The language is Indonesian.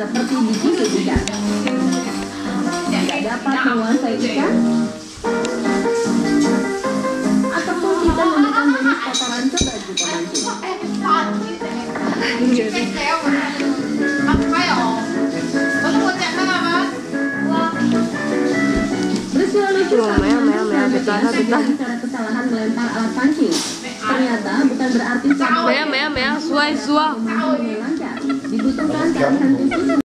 seperti di sini ikan. Tidak dapat menguasai ikan, ataupun kita menekan jenis kotoran ke baju pemancing. Kesalahan melempar alat pancing. Ternyata bukan berarti Mea, mea, mea, suai, 무슨말인지알 면.